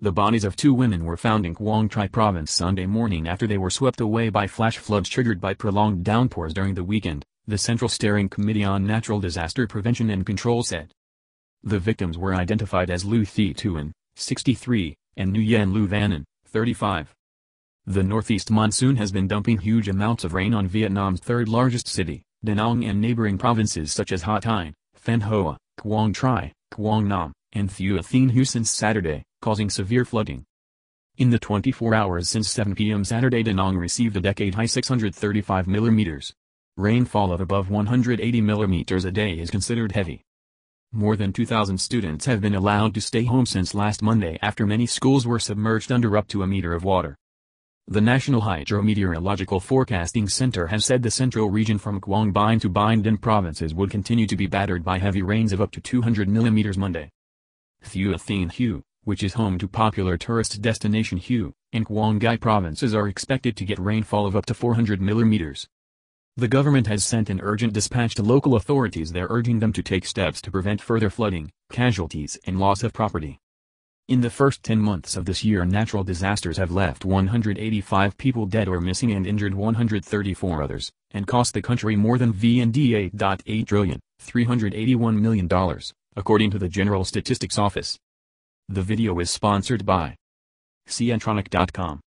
The bodies of two women were found in Quang Tri province Sunday morning after they were swept away by flash floods triggered by prolonged downpours during the weekend, the Central Steering Committee on Natural Disaster Prevention and Control said. The victims were identified as Lu Thi Tu Anh, 63, and Nguyen Lu Van 35. The northeast monsoon has been dumping huge amounts of rain on Vietnam's third-largest city, Da Nang and neighboring provinces such as Ha Tinh, Thanh Hoa, Quang Tri, Quang Nam, and Thua Thien Hue since Saturday, causing severe flooding. In the 24 hours since 7 p.m. Saturday Da Nang received a decade-high 635 millimeters. Rainfall of above 180 millimeters a day is considered heavy. More than 2,000 students have been allowed to stay home since last Monday after many schools were submerged under up to a meter of water. The National Hydrometeorological Forecasting Center has said the central region from Quang Binh to Binh Dinh provinces would continue to be battered by heavy rains of up to 200 millimeters Monday. Thua Thien Hue, which is home to popular tourist destination Hue, and Quang Ngai provinces are expected to get rainfall of up to 400 millimeters. The government has sent an urgent dispatch to local authorities there urging them to take steps to prevent further flooding, casualties and loss of property. In the first 10 months of this year natural disasters have left 185 people dead or missing and injured 134 others, and cost the country more than VND $8.8 trillion, $381 million, according to the General Statistics Office. The video is sponsored by Ciantronic.com.